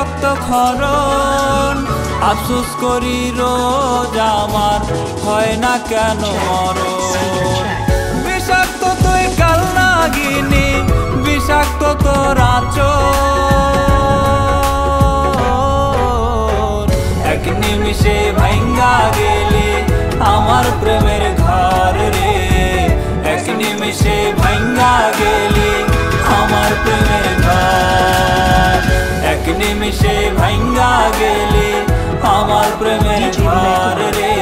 হরণ আফসোস করি, রোজ আমার হয় না কেন মরণ। বিষাক্ত তুই কাল নাগিনি, বিষাক্ত তোর আচর এক নিমিষে ভাঙ্গা গেলে আমার প্রেমের ঘর রে। এক নিমিষে ভাঙ্গা নিমিষে ভাঙ্গা গেলে আমার প্রেমের ঘর রে।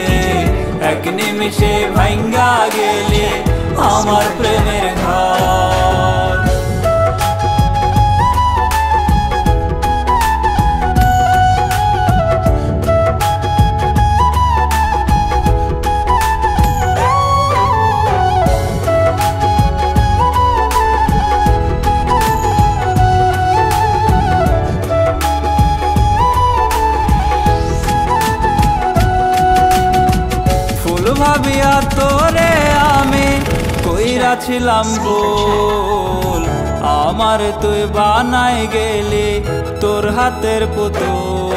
এক নিমিষে ভাঙ্গা গেলে আমার প্রেমের ঘর ছিলাম গোল আমার তুই বানাই গেলি তোর হাতের পুতুল।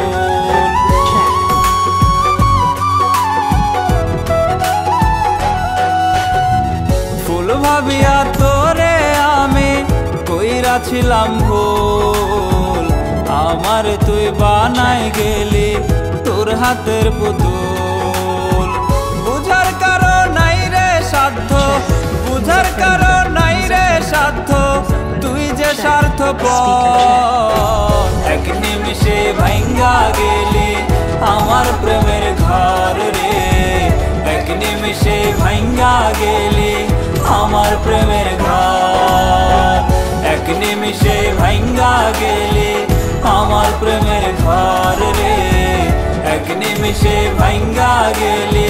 ভাবিয়া তোরে আমি কইরা ছিলাম ভুল, আমার তুই বানাই গেলি তোর হাতের পুতুল। এক নিমিষে ভাঙ্গা গেলি আমার প্রেমের ঘর রে এক নিমিষে ভাঙ্গা গেলি আমার প্রেমের ঘর এক নিমিষে ভাঙ্গা গেলি আমার প্রেমের ঘর রে এক নিমিষে ভাঙ্গা গেলি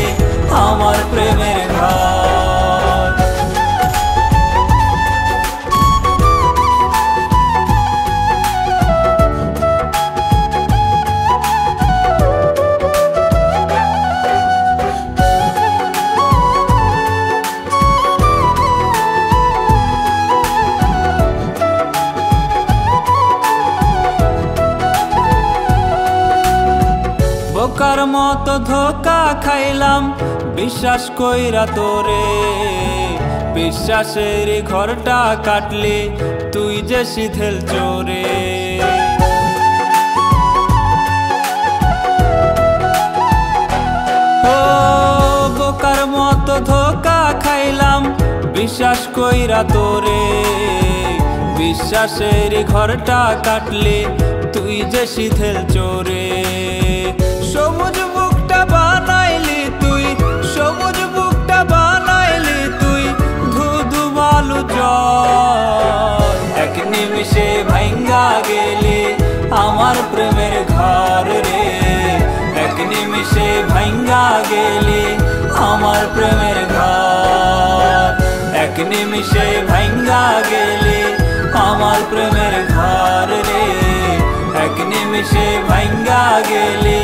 বোকার মতো ধোকা খাইলাম। বিশ্বাস কইরা তোরে, বিশ্বাসের ঘরটা কাটলে তুই যে শিথেল চোরে। বোকার মতো ধোকা খাইলাম? বিশ্বাস কইরা তোরে, বিশ্বাসের ঘরটা কাটলে তুই যে শিথেল চোরে। আমার প্রেমের ঘর রে এক নিমিষে ভাঙ্গা গেলি আমার প্রেমের ঘর এক নিমিষে ভাঙ্গা গেলি আমার প্রেমের ঘর রে এক নিমিষে ভাঙ্গা গেলি